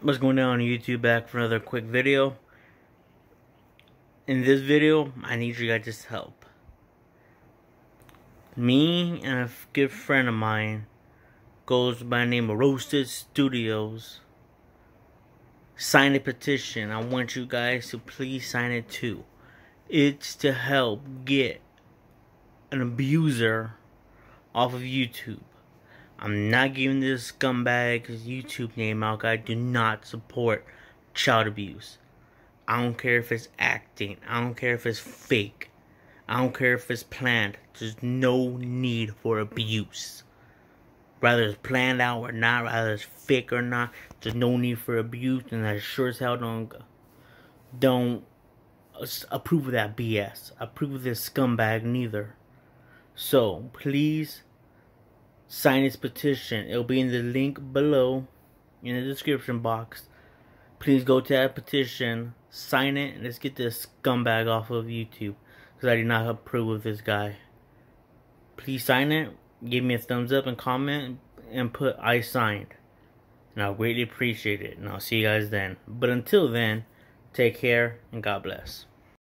What's going on YouTube back for another quick video. In this video, I need you guys' help. Me and a good friend of mine goes by the name of Roasted Studios. Sign a petition. I want you guys to please sign it too. It's to help get an abuser off of YouTube. I'm not giving this scumbag scumbag's YouTube name out. I do not support child abuse. I don't care if it's acting. I don't care if it's fake. I don't care if it's planned. There's no need for abuse. Whether it's planned out or not, whether it's fake or not, there's no need for abuse, and I sure as hell don't don't approve of that BS. I Approve of this scumbag neither. So please sign his petition. It'll be in the link below in the description box. Please go to that petition, sign it, and let's get this scumbag off of YouTube. Because I do not approve of this guy. Please sign it, give me a thumbs up and comment, and put I signed. And I'll greatly appreciate it. And I'll see you guys then. But until then, take care and God bless.